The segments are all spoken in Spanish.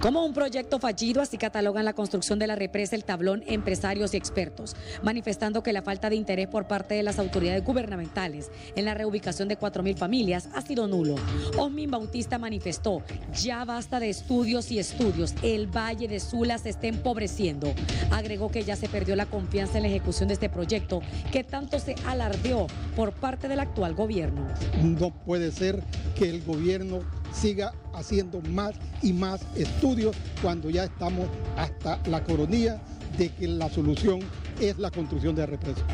Como un proyecto fallido, así catalogan la construcción de la represa El Tablón empresarios y expertos, manifestando que la falta de interés por parte de las autoridades gubernamentales en la reubicación de 4.000 familias ha sido nulo. Osmin Bautista manifestó, ya basta de estudios y estudios, el Valle de Sula se está empobreciendo. Agregó que ya se perdió la confianza en la ejecución de este proyecto que tanto se alardeó por parte del actual gobierno. No puede ser que el gobierno siga haciendo más y más estudios cuando ya estamos hasta la coronilla de que la solución es la construcción de represas.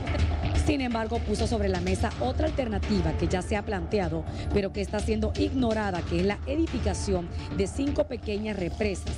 Sin embargo, puso sobre la mesa otra alternativa que ya se ha planteado, pero que está siendo ignorada, que es la edificación de cinco pequeñas represas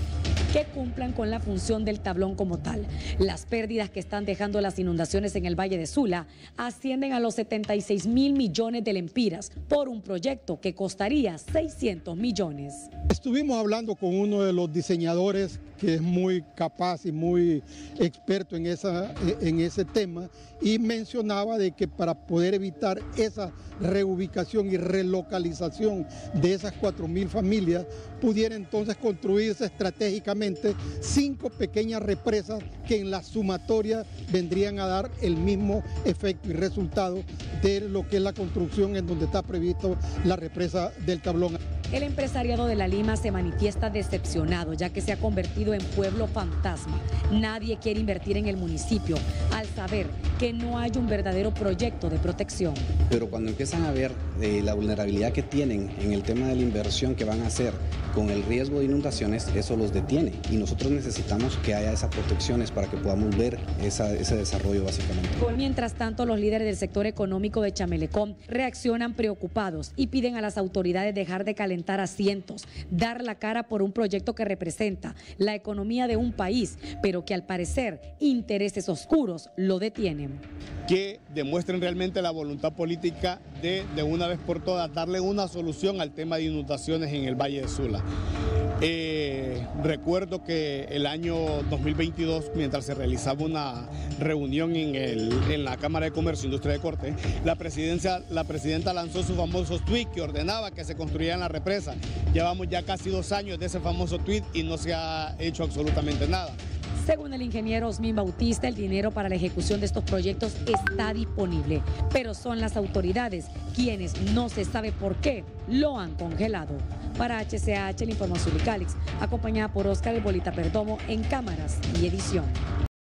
que cumplan con la función del tablón como tal. Las pérdidas que están dejando las inundaciones en el Valle de Sula ascienden a los 76 mil millones de lempiras por un proyecto que costaría 600 millones. Estuvimos hablando con uno de los diseñadores que es muy capaz y muy experto en, esa, en ese tema y mencionaba de que para poder evitar esa reubicación y relocalización de esas 4.000 familias pudiera entonces construirse estratégicamente cinco pequeñas represas que en la sumatoria vendrían a dar el mismo efecto y resultado de lo que es la construcción en donde está previsto la represa del tablón. El empresariado de La Lima se manifiesta decepcionado ya que se ha convertido en pueblo fantasma. Nadie quiere invertir en el municipio al saber que no hay un verdadero proyecto de protección. Pero cuando empiezan a ver eh, la vulnerabilidad que tienen en el tema de la inversión que van a hacer con el riesgo de inundaciones, eso los detiene y nosotros necesitamos que haya esas protecciones para que podamos ver ese desarrollo básicamente. Mientras tanto, los líderes del sector económico de Chamelecón reaccionan preocupados y piden a las autoridades dejar de calentar asientos, dar la cara por un proyecto que representa la economía de un país, pero que al parecer intereses oscuros lo detienen. Que demuestren realmente la voluntad política de, de una vez por todas, darle una solución al tema de inundaciones en el Valle de Sula. Eh, recuerdo que el año 2022, mientras se realizaba una reunión en, el, en la Cámara de Comercio e Industria de Corte, la, presidencia, la presidenta lanzó su famoso tweet que ordenaba que se construyeran la represa. Llevamos ya casi dos años de ese famoso tweet y no se ha hecho absolutamente nada. Según el ingeniero Osmin Bautista, el dinero para la ejecución de estos proyectos está disponible, pero son las autoridades quienes no se sabe por qué lo han congelado. Para HCH, la información de acompañada por Oscar El Bolita Perdomo en cámaras y edición.